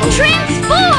Transform!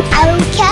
Okay.